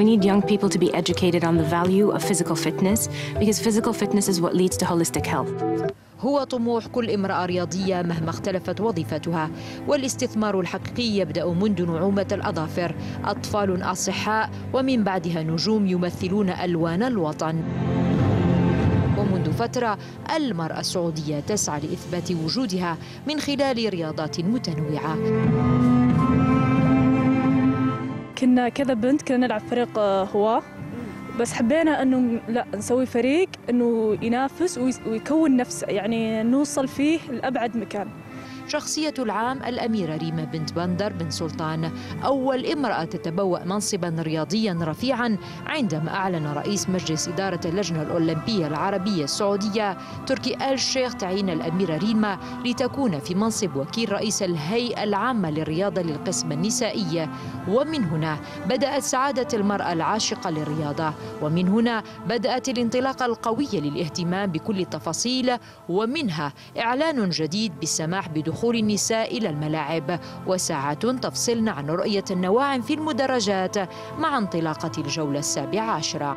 We need young people to be educated on the value of physical fitness because physical fitness is what leads to holistic health. هو طموح كل امرأة رياضية مهما اختلفت وظيفتها والاستثمار الحقيقي يبدأ منذ نعومة الأظافر. أطفال أصحاء ومن بعدها نجوم يمثلون ألوان الوطن. ومنذ فترة المرأة السعودية تسعى لإثبات وجودها من خلال رياضات متنوعة. كنا كذا بنت كنا نلعب فريق هواة. بس حبينا إنه لا نسوي فريق إنه ينافس ويكون نفسه يعني نوصل فيه لأبعد مكان. شخصية العام الأميرة ريما بنت بندر بن سلطان. أول امرأة تتبوأ منصبا رياضيا رفيعا عندما أعلن رئيس مجلس إدارة اللجنة الأولمبية العربية السعودية تركي آل الشيخ تعيين الأميرة ريما لتكون في منصب وكيل رئيس الهيئة العامة للرياضة للقسم النسائي. ومن هنا بدأت سعادة المرأة العاشقة للرياضة. ومن هنا بدأت الانطلاقة القوية للاهتمام بكل التفاصيل ومنها إعلان جديد بالسماح بدخول دخول النساء إلى الملاعب وساعات تفصلن عن رؤية النواعم في المدرجات مع انطلاقة الجولة السابعة عشرة.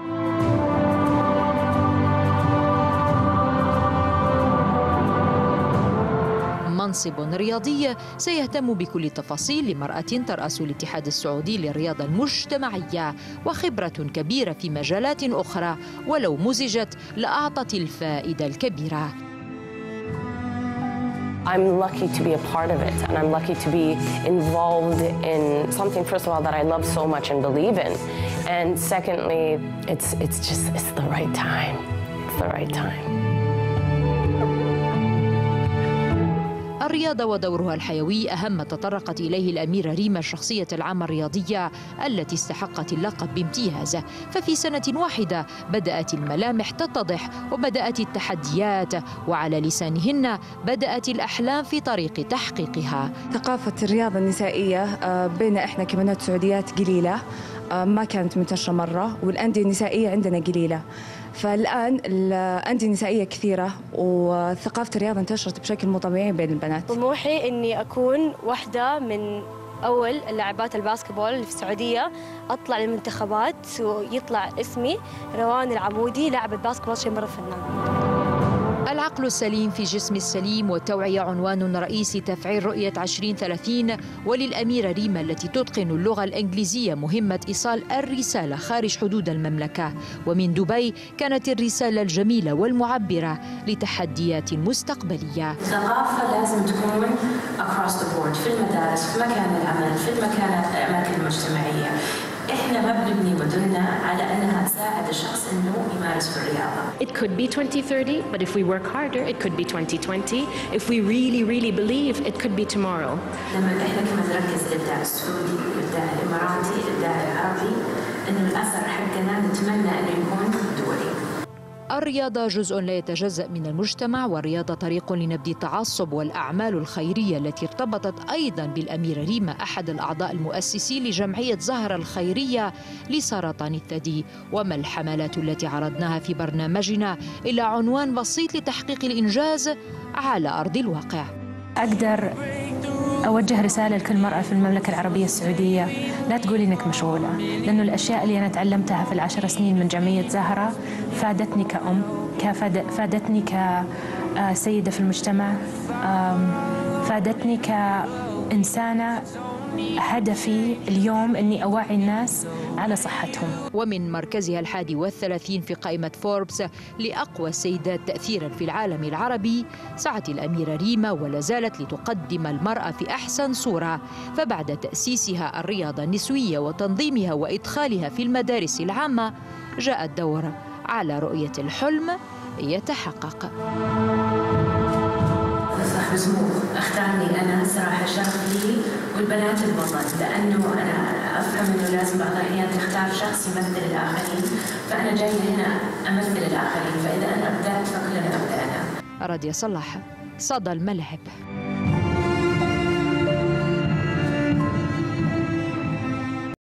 منصب رياضي سيهتم بكل التفاصيل لمرأة ترأس الاتحاد السعودي للرياضة المجتمعية وخبرة كبيرة في مجالات أخرى ولو مزجت لأعطت الفائدة الكبيرة. I'm lucky to be a part of it, and I'm lucky to be involved in something, first of all, that I love so much and believe in. And secondly, it's, it's just, it's the right time. It's the right time. الرياضة ودورها الحيوي أهم ما تطرقت إليه الأميرة ريما الشخصية العامة الرياضية التي استحقت اللقب بامتياز. ففي سنة واحدة بدأت الملامح تتضح وبدأت التحديات وعلى لسانهن بدأت الأحلام في طريق تحقيقها. ثقافة الرياضة النسائية بين إحنا كبنات سعوديات قليلة ما كانت منتشرة مرة والأندية النسائية عندنا قليلة. فالآن الأندية النسائية كثيرة وثقافة الرياضة انتشرت بشكل مو طبيعي بين البنات. طموحي إني أكون واحدة من أول لاعبات الباسكتبول في السعودية. أطلع للمنتخبات ويطلع اسمي روان العمودي لاعبة باسكتبول شيء مرة فنان العقل السليم في جسم السليم والتوعية عنوان رئيسي تفعيل رؤية 2030 وللأميرة ريما التي تتقن اللغة الإنجليزية مهمة إيصال الرسالة خارج حدود المملكة. ومن دبي كانت الرسالة الجميلة والمعبرة لتحديات مستقبلية. الثقافة لازم تكون across the board في المدارس في مكان العمل في المكان الأماكن المجتمعية. إحنا ما بنبني مدننا على أنها تساعد الشخص إنه يمارس الرياضة. It could be 2030, but if we work harder, it could be 2020. If we really really believe, it could be tomorrow. لما إحنا كمان نركز الابداع السعودي، الابداع الإماراتي، الابداع العربي، إنه الأثر حقنا نتمنى إنه يكون. الرياضة جزء لا يتجزأ من المجتمع والرياضة طريق لنبذ التعصب والأعمال الخيرية التي ارتبطت أيضا بالأميرة ريما أحد الأعضاء المؤسسين لجمعية زهرة الخيرية لسرطان الثدي. وما الحملات التي عرضناها في برنامجنا؟ إلا عنوان بسيط لتحقيق الإنجاز على أرض الواقع. أقدر أوجه رسالة لكل مرأة في المملكة العربية السعودية. لا تقولي إنك مشغولة لأنه الأشياء اللي أنا تعلمتها في العشر سنين من جمعية زهرة فادتني كأم فادتني كسيدة في المجتمع فادتني كإنسانة هدفي اليوم أني أوعي الناس على صحتهم. ومن مركزها الحادي والثلاثين في قائمة فوربس لأقوى السيدات تأثيرا في العالم العربي سعت الأميرة ريما ولا زالت لتقدم المرأة في أحسن صورة. فبعد تأسيسها الرياضة النسوية وتنظيمها وإدخالها في المدارس العامة جاء الدور على رؤية الحلم يتحقق. سمو أختارني أنا صراحة شرف لي والبنات البطل لأنه أنا أفهم إنه لازم بعض الأحيان تختار شخص يمثل الآخرين فأنا جاية هنا أمثل الآخرين فإذا أنا ابدعت فكلنا ابدعنا راديا صلاح صدى الملعب